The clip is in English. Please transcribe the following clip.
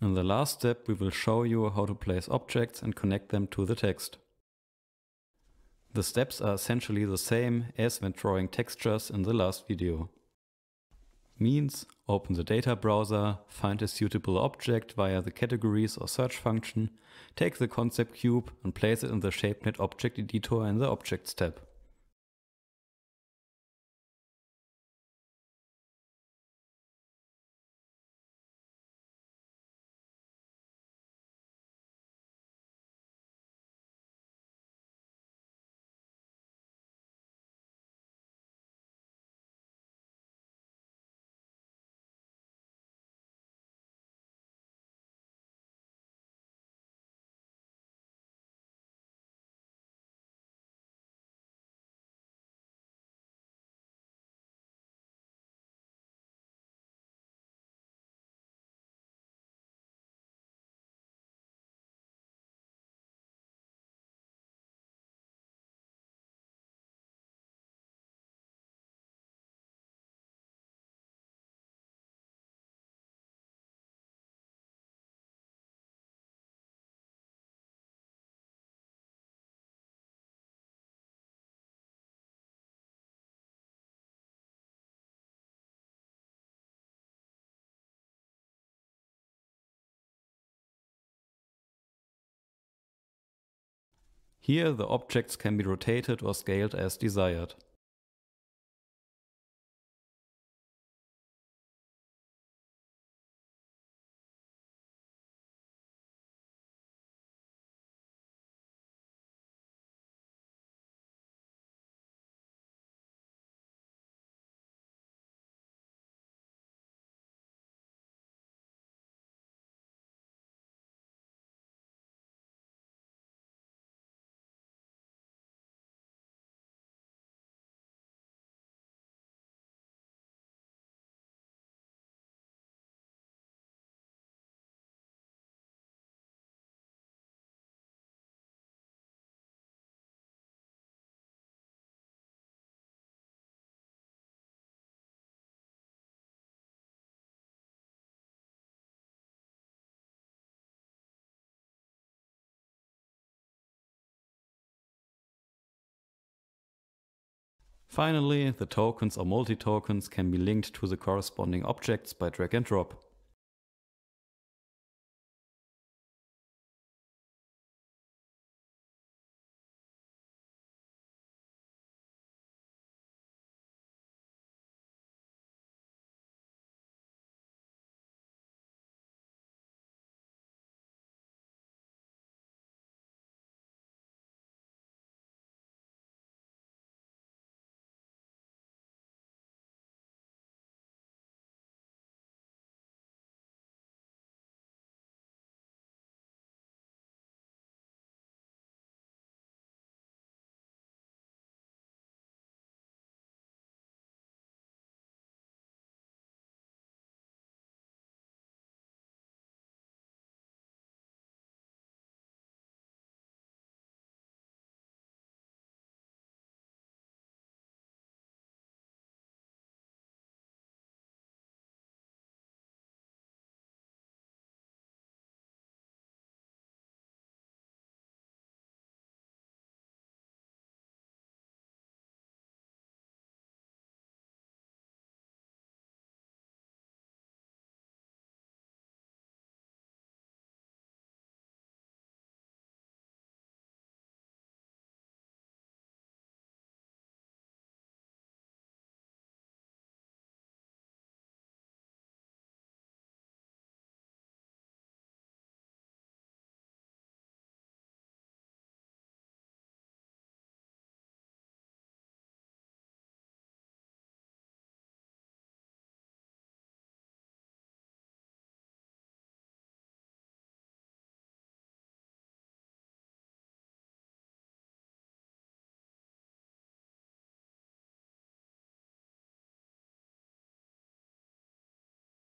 In the last step, we will show you how to place objects and connect them to the text. The steps are essentially the same as when drawing textures in the last video. Means open the data browser, find a suitable object via the categories or search function, take the concept cube and place it in the ShapeNet object editor in the Objects tab. Here the objects can be rotated or scaled as desired. Finally, the tokens or multi-tokens can be linked to the corresponding objects by drag and drop.